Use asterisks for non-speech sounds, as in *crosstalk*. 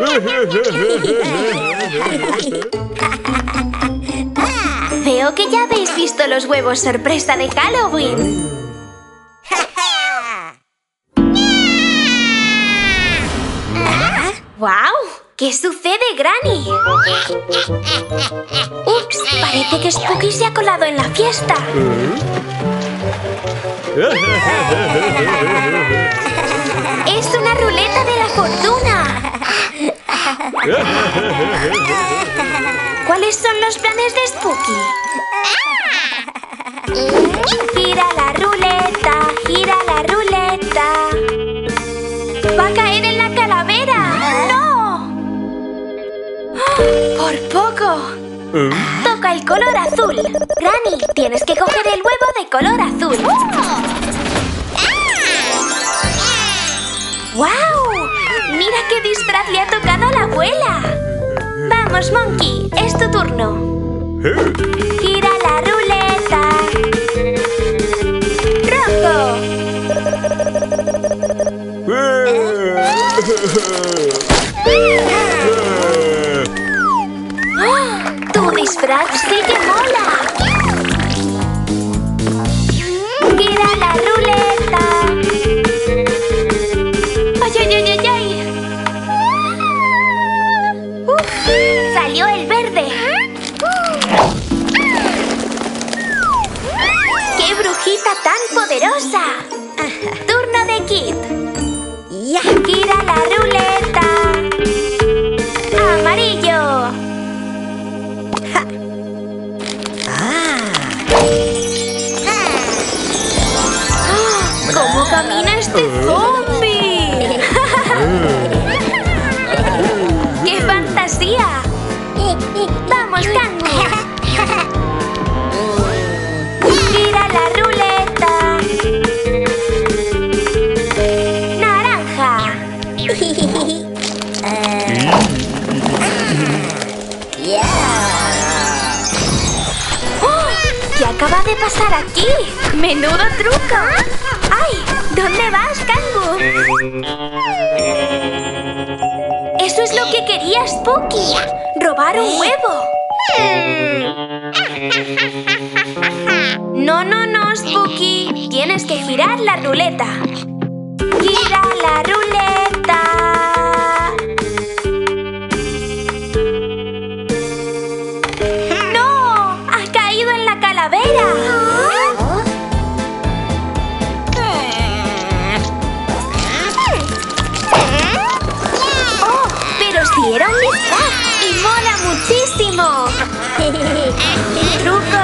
*laughs* Veo que ya habéis visto los huevos sorpresa de Halloween. *laughs* ¡Wow! ¿Qué sucede, Granny? Ups, parece que Spooky se ha colado en la fiesta. *laughs* ¡Es una ruleta de la fortuna! ¿Cuáles son los planes de Spooky? Gira la ruleta, gira la ruleta. ¡Va a caer en la calavera! ¡No! ¡Por poco! Toca el color azul. Granny, tienes que coger el huevo de color azul. ¡Wow! ¡Mira qué disfraz le ha tocado abuela! Vamos, Monkey, es tu turno. Gira la ruleta. ¡Rojo! ¡Ah! ¡Tu disfraz sí que mola! *laughs* acaba de pasar aquí? ¡Menudo truco! ¡Ay! ¿Dónde vas, Kangu? ¡Eso es lo que quería Spooky! ¡Robar un huevo! No, no, no, Spooky. Tienes que girar la ruleta. y mola muchísimo. *laughs*